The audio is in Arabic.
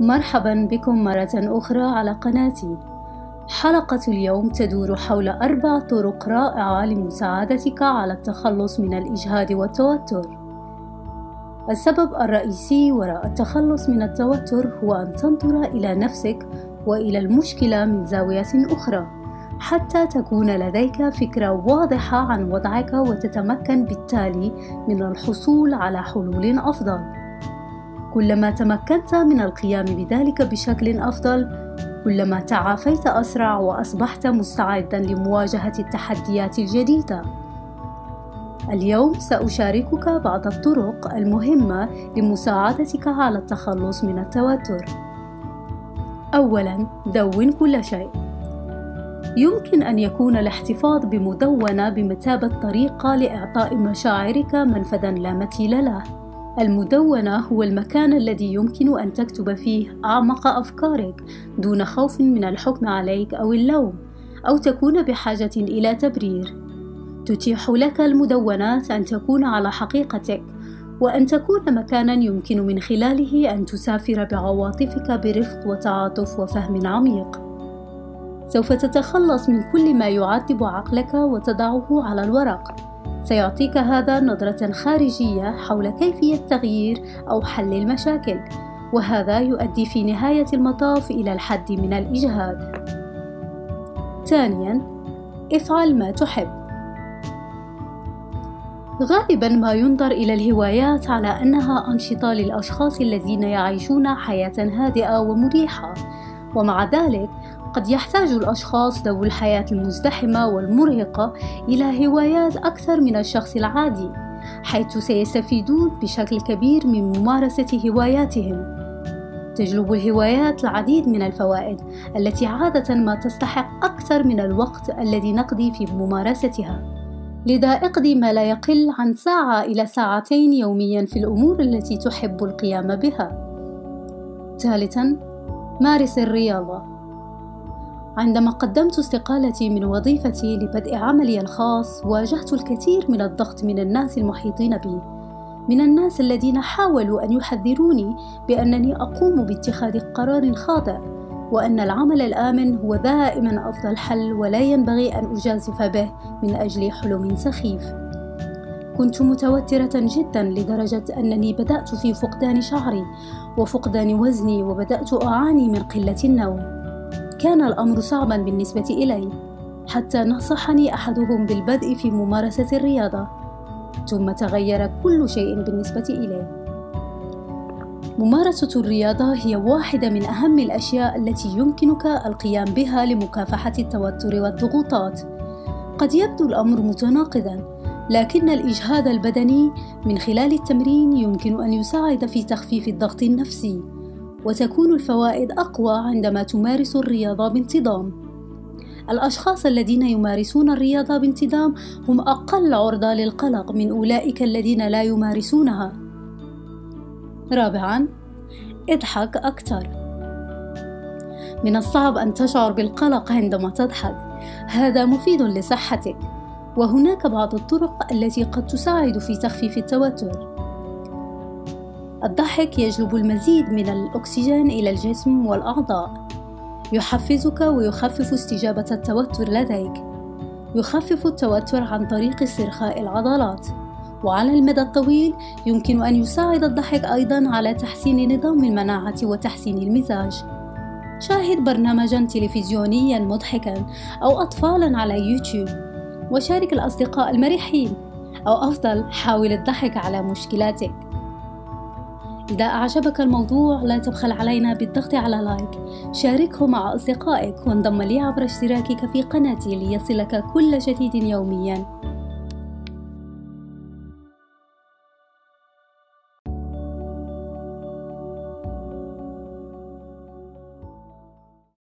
مرحبا بكم مرة أخرى على قناتي حلقة اليوم تدور حول أربع طرق رائعة لمساعدتك على التخلص من الإجهاد والتوتر السبب الرئيسي وراء التخلص من التوتر هو أن تنظر إلى نفسك وإلى المشكلة من زاوية أخرى حتى تكون لديك فكرة واضحة عن وضعك وتتمكن بالتالي من الحصول على حلول أفضل. كلما تمكنت من القيام بذلك بشكل أفضل، كلما تعافيت أسرع وأصبحت مستعدا لمواجهة التحديات الجديدة. اليوم سأشاركك بعض الطرق المهمة لمساعدتك على التخلص من التوتر. أولاً، دون كل شيء. يمكن أن يكون الاحتفاظ بمدونة بمثابة طريقة لإعطاء مشاعرك منفذا لا مثيل له. المدونة هو المكان الذي يمكن أن تكتب فيه أعمق أفكارك دون خوف من الحكم عليك أو اللوم، أو تكون بحاجة إلى تبرير. تتيح لك المدونات أن تكون على حقيقتك، وأن تكون مكانا يمكن من خلاله أن تسافر بعواطفك برفق وتعاطف وفهم عميق. سوف تتخلص من كل ما يعذب عقلك وتضعه على الورق سيعطيك هذا نظرة خارجية حول كيفية تغيير أو حل المشاكل وهذا يؤدي في نهاية المطاف إلى الحد من الإجهاد. ثانيا افعل ما تحب. غالبا ما ينظر إلى الهوايات على أنها أنشطة للأشخاص الذين يعيشون حياة هادئة ومريحة ومع ذلك قد يحتاج الأشخاص ذوي الحياة المزدحمة والمرهقة إلى هوايات أكثر من الشخص العادي، حيث سيستفيدون بشكل كبير من ممارسة هواياتهم. تجلب الهوايات العديد من الفوائد التي عادة ما تستحق أكثر من الوقت الذي نقضي في ممارستها. لذا اقضي ما لا يقل عن ساعة إلى ساعتين يوميا في الأمور التي تحب القيام بها. ثالثا مارس الرياضة عندما قدمت استقالتي من وظيفتي لبدء عملي الخاص واجهت الكثير من الضغط من الناس المحيطين بي. من الناس الذين حاولوا أن يحذروني بأنني أقوم باتخاذ قرار خاطئ وأن العمل الآمن هو دائما أفضل حل ولا ينبغي أن أجازف به من أجل حلم سخيف. كنت متوترة جدا لدرجة أنني بدأت في فقدان شعري وفقدان وزني وبدأت أعاني من قلة النوم. كان الأمر صعبا بالنسبة إلي حتى نصحني أحدهم بالبدء في ممارسة الرياضة ثم تغير كل شيء بالنسبة إلي. ممارسة الرياضة هي واحدة من أهم الأشياء التي يمكنك القيام بها لمكافحة التوتر والضغوطات. قد يبدو الأمر متناقضا لكن الإجهاد البدني من خلال التمرين يمكن أن يساعد في تخفيف الضغط النفسي. وتكون الفوائد أقوى عندما تمارس الرياضة بانتظام. الأشخاص الذين يمارسون الرياضة بانتظام هم أقل عرضة للقلق من أولئك الذين لا يمارسونها. رابعاً: اضحك أكثر. من الصعب أن تشعر بالقلق عندما تضحك، هذا مفيد لصحتك، وهناك بعض الطرق التي قد تساعد في تخفيف التوتر. الضحك يجلب المزيد من الأكسجين إلى الجسم والأعضاء. يحفزك ويخفف استجابة التوتر لديك. يخفف التوتر عن طريق استرخاء العضلات. وعلى المدى الطويل يمكن أن يساعد الضحك أيضا على تحسين نظام المناعة وتحسين المزاج. شاهد برنامجا تلفزيونيا مضحكا أو أطفالا على يوتيوب. وشارك الأصدقاء المرحين أو أفضل حاول الضحك على مشكلاتك. إذا أعجبك الموضوع لا تبخل علينا بالضغط على لايك شاركه مع أصدقائك وانضم لي عبر اشتراكك في قناتي ليصلك كل جديد يومياً.